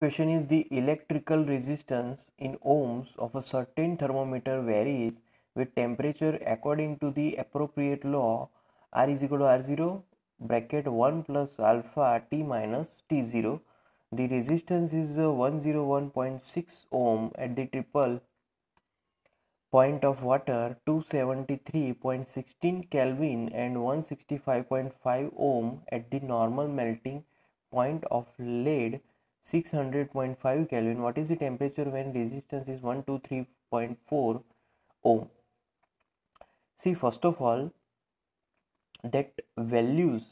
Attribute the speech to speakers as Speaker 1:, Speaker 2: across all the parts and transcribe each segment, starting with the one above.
Speaker 1: question is the electrical resistance in ohms of a certain thermometer varies with temperature according to the appropriate law R is equal to R0 bracket 1 plus alpha T minus T0. The resistance is uh, 101.6 ohm at the triple point of water 273.16 Kelvin and 165.5 ohm at the normal melting point of lead 600.5 Kelvin. What is the temperature when resistance is 123.4 ohm? See, first of all, that values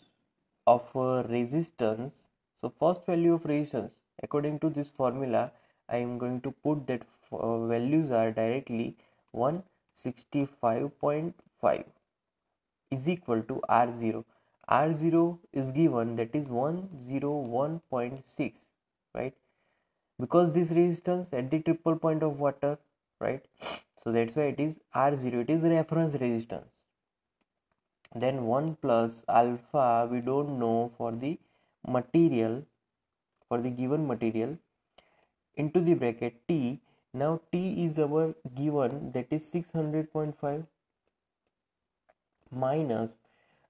Speaker 1: of uh, resistance. So, first value of resistance according to this formula, I am going to put that uh, values are directly 165.5 is equal to R0. R0 is given that is 101.6 right? Because this resistance at the triple point of water right? So that's why it is r0 it is reference resistance. Then 1 plus alpha we don't know for the material for the given material into the bracket t. Now t is our given that is 600.5 minus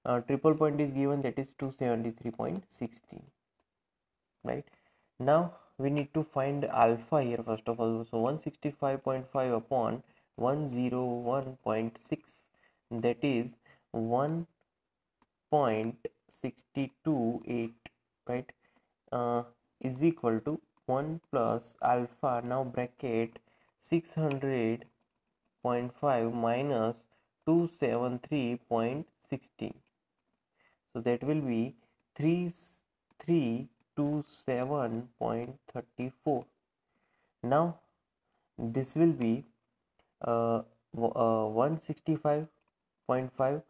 Speaker 1: uh, triple point is given that is 273.16 right now we need to find alpha here first of all. So 165.5 upon 101.6 that is 1.628 right? Uh, is equal to 1 plus alpha now bracket 600.5 minus 273.16 so that will be 3 3 to 7.34 now this will be uh, uh, 165.5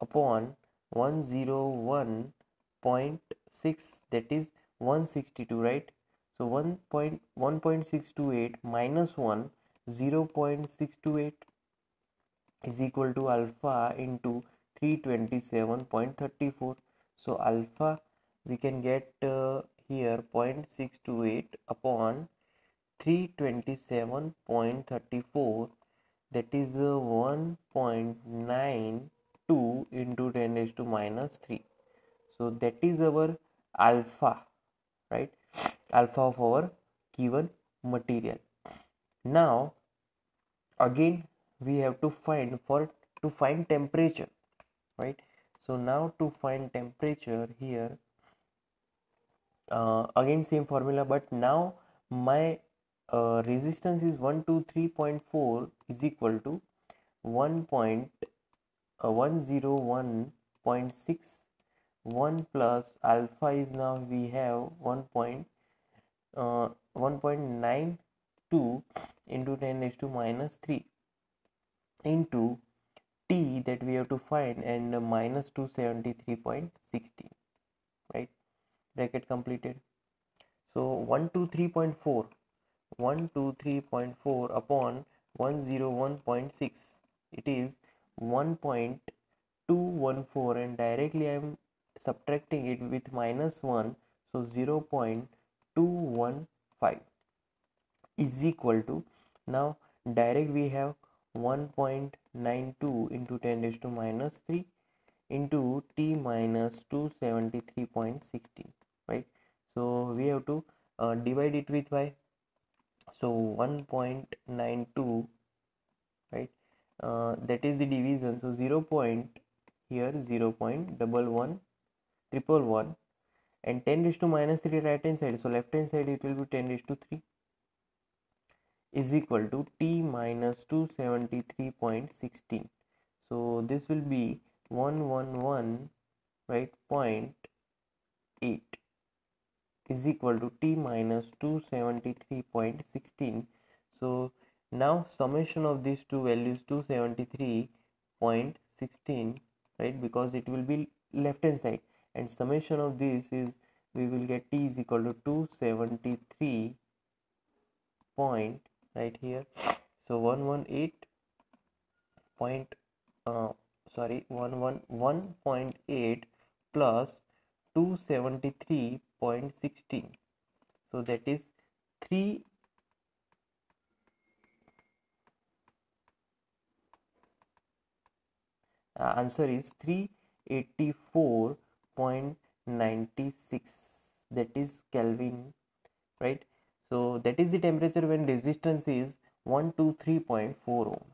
Speaker 1: upon 101.6 that is 162 right? So 1.1.628 minus 1 0.628 is equal to alpha into 327.34 so alpha we can get uh, here 0.628 upon 327.34 that is uh, 1.92 into 10 raised to minus 3 so that is our alpha right? Alpha of our given material. Now again we have to find for to find temperature right? So now to find temperature here uh, again same formula but now my uh, resistance is 123.4 is equal to 1.101.6 uh, 1 plus alpha is now we have 1. Uh, 1.92 into 10 raised to minus 3 into t that we have to find and minus 273.16 right bracket completed. So 123.4 123.4 upon 101.6 it is 1.214 and directly I am subtracting it with minus 1 so 0.215 is equal to now direct we have 1.92 into 10 raised to minus 3 into t minus 273.16 right? So we have to uh, divide it with y. So 1.92 right? Uh, that is the division. So 0 point here 0 point double one triple one and 10 raised to minus 3 right hand side. So left hand side it will be 10 raised to 3 is equal to t minus 273.16 so this will be 111 right point 8 is equal to t minus 273.16 so now summation of these two values 273.16 right because it will be left hand side. And summation of this is we will get t is equal to 273 point right here. So 118 point uh, sorry 111.8 plus 273 0.16 so that is 3 uh, answer is 384.96 that is kelvin right? So that is the temperature when resistance is 123.4 ohm